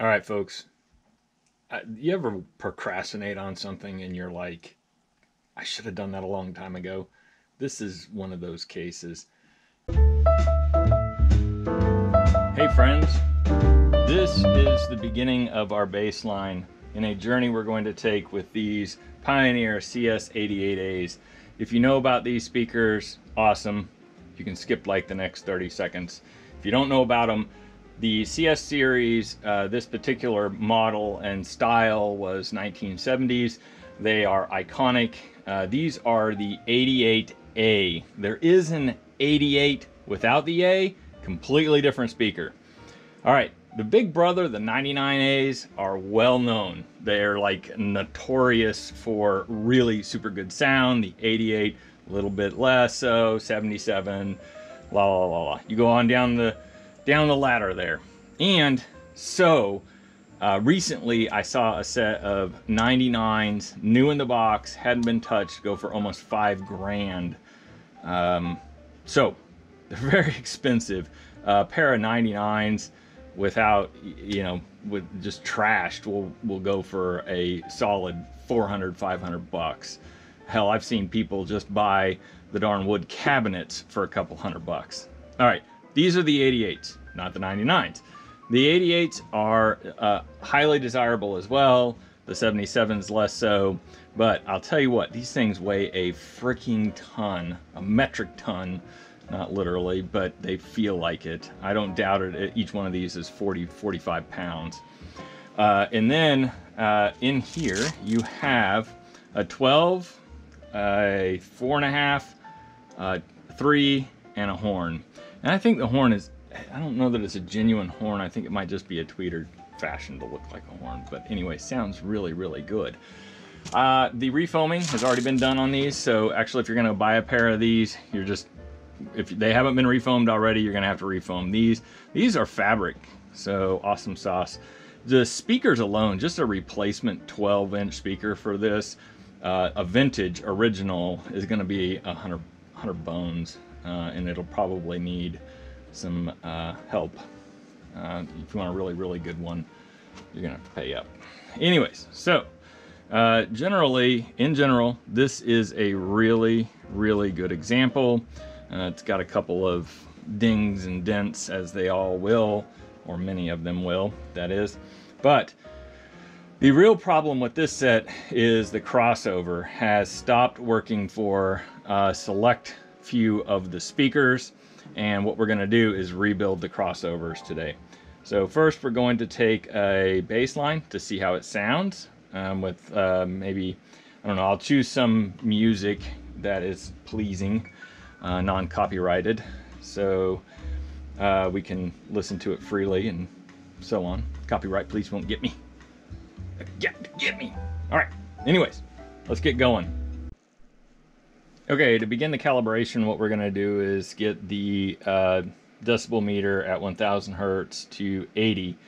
All right, folks. Uh, you ever procrastinate on something and you're like, I should have done that a long time ago? This is one of those cases. Hey, friends. This is the beginning of our baseline in a journey we're going to take with these Pioneer CS88As. If you know about these speakers, awesome. You can skip like the next 30 seconds. If you don't know about them, the CS series, uh, this particular model and style was 1970s. They are iconic. Uh, these are the 88A. There is an 88 without the A, completely different speaker. All right, the big brother, the 99As, are well known. They're like notorious for really super good sound. The 88, a little bit less so, 77, la la la la. You go on down the down the ladder there. And so uh, recently I saw a set of 99s, new in the box, hadn't been touched, go for almost five grand. Um, so they're very expensive. A uh, pair of 99s without, you know, with just trashed will will go for a solid 400, 500 bucks. Hell, I've seen people just buy the darn wood cabinets for a couple hundred bucks. All right, these are the 88s, not the 99s. The 88s are uh, highly desirable as well. The 77s less so. But I'll tell you what, these things weigh a freaking ton, a metric ton, not literally, but they feel like it. I don't doubt it. Each one of these is 40, 45 pounds. Uh, and then uh, in here, you have a 12, a four and a half, uh, three, and a horn. And I think the horn is, I don't know that it's a genuine horn. I think it might just be a tweeter fashion to look like a horn. But anyway, sounds really, really good. Uh, the refoaming has already been done on these. So actually, if you're going to buy a pair of these, you're just, if they haven't been refoamed already, you're going to have to refoam these. These are fabric. So awesome sauce. The speakers alone, just a replacement 12 inch speaker for this, uh, a vintage original is going to be a hundred, hundred bones and it'll probably need some uh, help. Uh, if you want a really, really good one, you're gonna have to pay up. Anyways, so uh, generally, in general, this is a really, really good example. Uh, it's got a couple of dings and dents as they all will, or many of them will, that is. But the real problem with this set is the crossover has stopped working for uh, select few of the speakers and what we're going to do is rebuild the crossovers today. So first we're going to take a baseline to see how it sounds um, with uh, maybe, I don't know, I'll choose some music that is pleasing, uh, non-copyrighted, so uh, we can listen to it freely and so on. Copyright please won't get me. Get, get me. All right, anyways, let's get going. Okay, to begin the calibration, what we're going to do is get the uh, decibel meter at 1000 hertz to 80.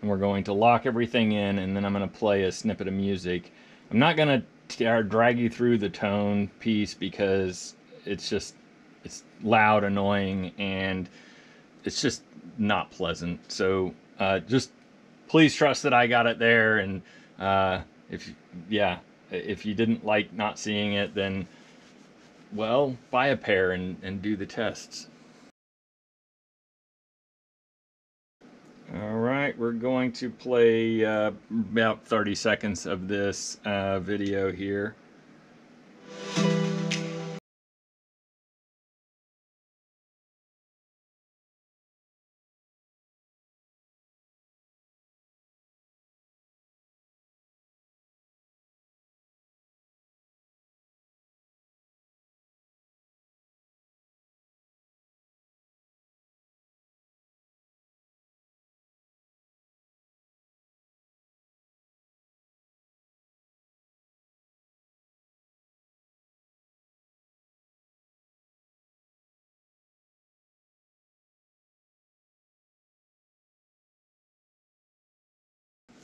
And we're going to lock everything in, and then I'm going to play a snippet of music. I'm not going to drag you through the tone piece because it's just, it's loud, annoying, and it's just not pleasant. So uh, just please trust that I got it there. And uh, if, yeah, if you didn't like not seeing it, then well, buy a pair and, and do the tests. All right, we're going to play uh, about 30 seconds of this uh, video here.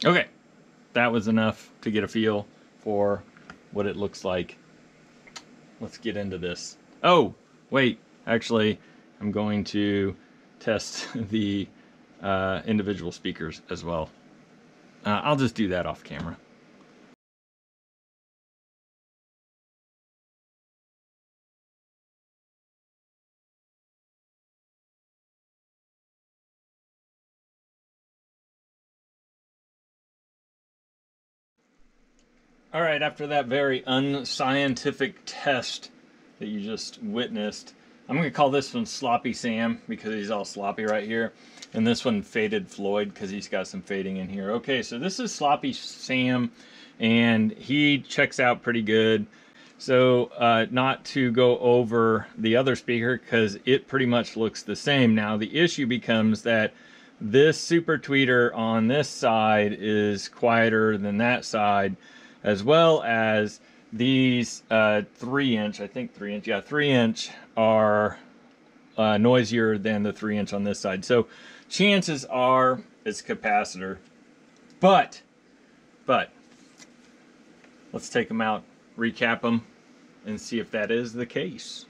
Okay, that was enough to get a feel for what it looks like. Let's get into this. Oh, wait, actually, I'm going to test the uh, individual speakers as well. uh, I'll just do that off camera. All right, after that very unscientific test that you just witnessed, I'm going to call this one Sloppy Sam because he's all sloppy right here. And this one Faded Floyd because he's got some fading in here. Okay, so this is Sloppy Sam and he checks out pretty good. So uh, not to go over the other speaker because it pretty much looks the same. Now the issue becomes that this super tweeter on this side is quieter than that side as well as these uh, three inch, I think three inch, yeah, three inch are uh, noisier than the three inch on this side. So chances are it's capacitor, but, but let's take them out, recap them, and see if that is the case.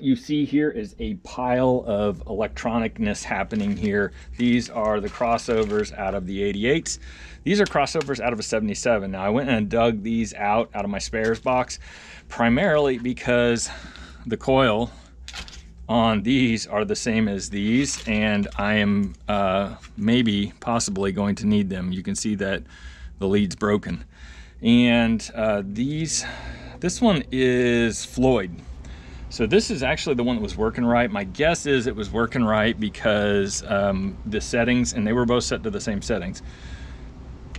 What you see here is a pile of electronicness happening here. These are the crossovers out of the 88s. These are crossovers out of a 77. Now I went and dug these out out of my spares box primarily because the coil on these are the same as these and I am uh, maybe possibly going to need them. You can see that the lead's broken. And uh, these, this one is Floyd so this is actually the one that was working right. My guess is it was working right because um, the settings, and they were both set to the same settings,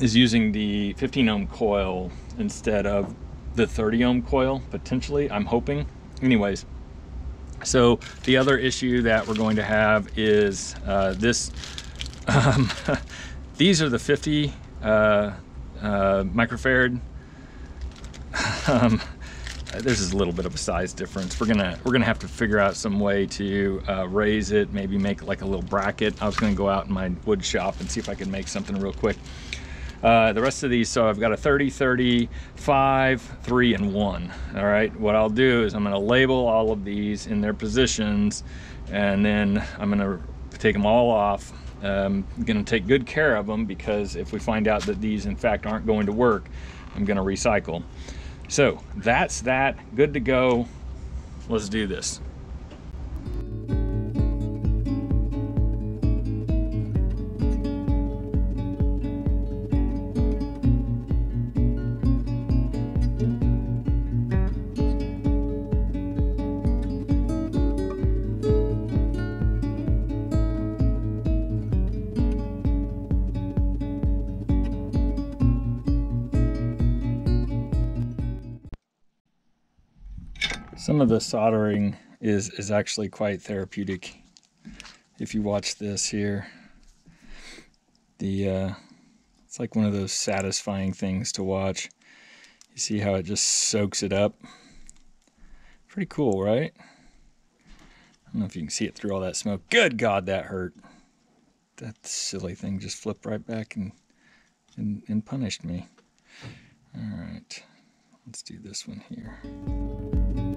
is using the 15 ohm coil instead of the 30 ohm coil, potentially, I'm hoping. Anyways, so the other issue that we're going to have is uh, this, um, these are the 50 uh, uh, microfarad um, this is a little bit of a size difference. We're gonna we're gonna have to figure out some way to uh, raise it, maybe make like a little bracket. I was gonna go out in my wood shop and see if I can make something real quick. Uh, the rest of these, so I've got a 30, 35, 3, and 1. All right, what I'll do is I'm to label all of these in their positions, and then I'm to take them all off. Um, I'm going to take good care of them because if we find out that these, in fact, aren't going to work, I'm to recycle. So that's that, good to go. Let's do this. Some of the soldering is, is actually quite therapeutic. If you watch this here, the uh, it's like one of those satisfying things to watch. You see how it just soaks it up. Pretty cool, right? I don't know if you can see it through all that smoke. Good God, that hurt. That silly thing just flipped right back and, and, and punished me. All right, let's do this one here.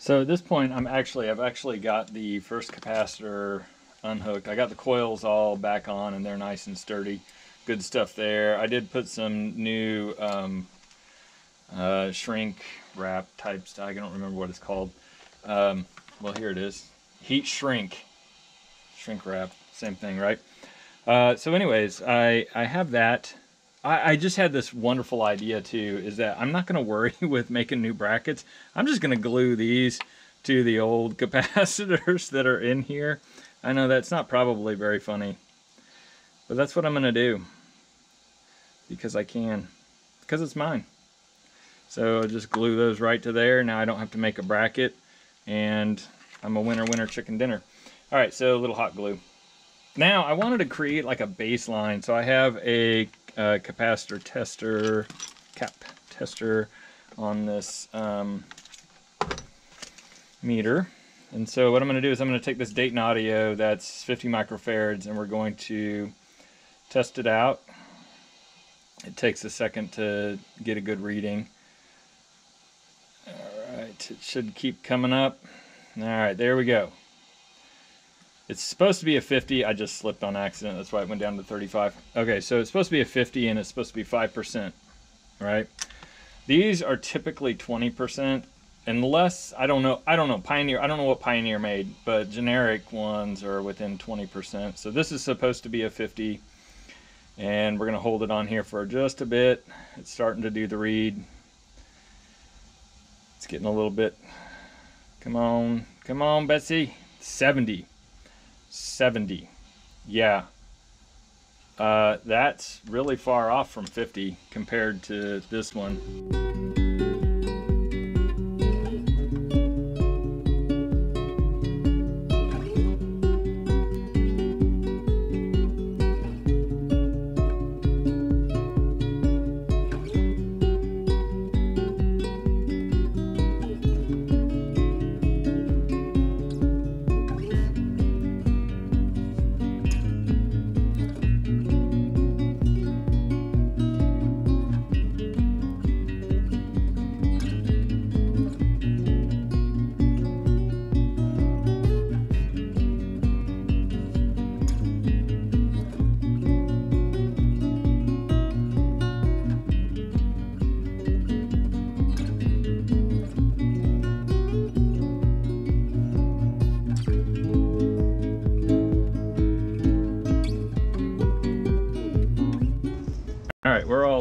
So at this point, I'm actually, I've actually got the first capacitor unhooked. I got the coils all back on and they're nice and sturdy. Good stuff there. I did put some new um, uh, shrink wrap type stuff. I don't remember what it's called. Um, well, here it is. Heat shrink. Shrink wrap. Same thing, right? Uh, so anyways, I, I have that. I, I just had this wonderful idea too, is that I'm not going to worry with making new brackets. I'm just going to glue these to the old capacitors that are in here. I know that's not probably very funny, but that's what I'm going to do. because I can, because it's mine. So just glue those right to there. Now I don't have to make a bracket and I'm a winner winner chicken dinner. All right, so a little hot glue. Now I wanted to create like a baseline. So I have a, a capacitor tester, cap tester on this um, meter. And so what I'm going to do is I'm going to take this Dayton Audio that's 50 microfarads and we're going to test it out. It takes a second to get a good reading. Alright, it should keep coming up. Alright, there we go. It's supposed to be a 50. I just slipped on accident. That's why it went down to 35. Okay, so it's supposed to be a 50 and it's supposed to be 5%, right? These are typically 20% unless I don't know I don't know Pioneer I don't know what Pioneer made but generic ones are within 20% so this is supposed to be a 50 and we're gonna hold it on here for just a bit it's starting to do the read it's getting a little bit come on come on Betsy 70 70 yeah. Uh, that's really far off from 50 compared to this one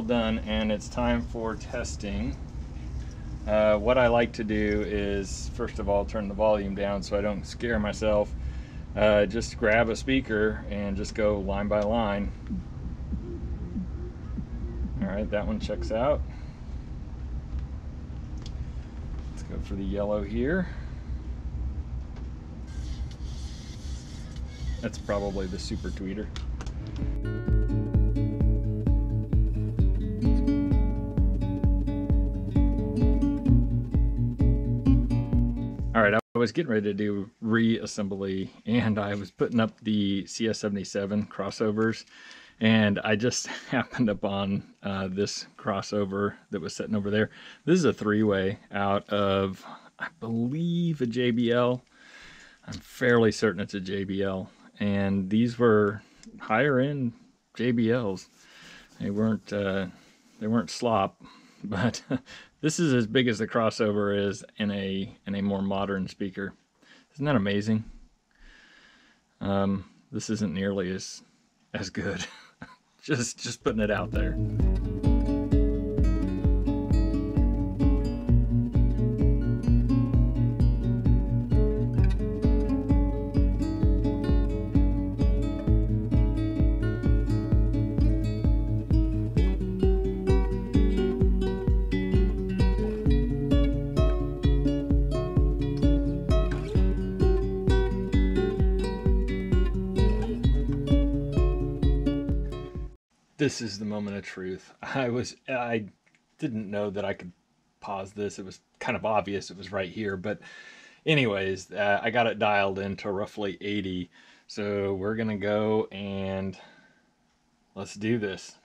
done and it's time for testing. Uh, what I like to do is, first of all, turn the volume down so I don't scare myself. Uh, just grab a speaker and just go line by line. All right, that one checks out. Let's go for the yellow here. That's probably the super tweeter. I was getting ready to do reassembly and I was putting up the CS77 crossovers and I just happened upon uh, this crossover that was sitting over there. This is a three-way out of, I believe, a JBL. I'm fairly certain it's a JBL. And these were higher end JBLs. They weren't, uh, they weren't slop, but This is as big as the crossover is in a in a more modern speaker. Isn't that amazing? Um, this isn't nearly as as good. just just putting it out there. This is the moment of truth. I was I didn't know that I could pause this. It was kind of obvious it was right here, but anyways, uh, I got it dialed into roughly 80. So we're going to go and let's do this.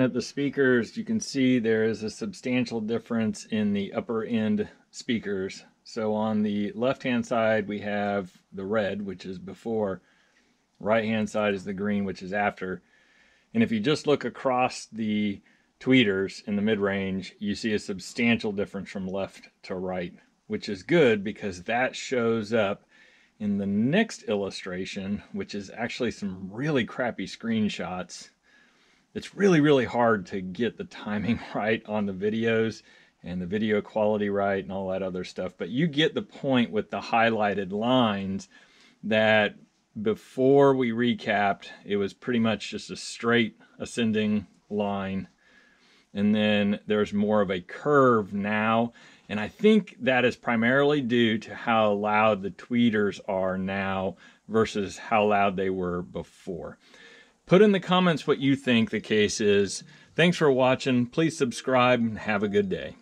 At the speakers, you can see there is a substantial difference in the upper end speakers. So on the left hand side, we have the red, which is before. Right hand side is the green, which is after. And if you just look across the tweeters in the mid range, you see a substantial difference from left to right, which is good because that shows up in the next illustration, which is actually some really crappy screenshots it's really, really hard to get the timing right on the videos and the video quality right and all that other stuff. But you get the point with the highlighted lines that before we recapped, it was pretty much just a straight ascending line. And then there's more of a curve now. And I think that is primarily due to how loud the tweeters are now versus how loud they were before. Put in the comments what you think the case is. Thanks for watching. Please subscribe and have a good day.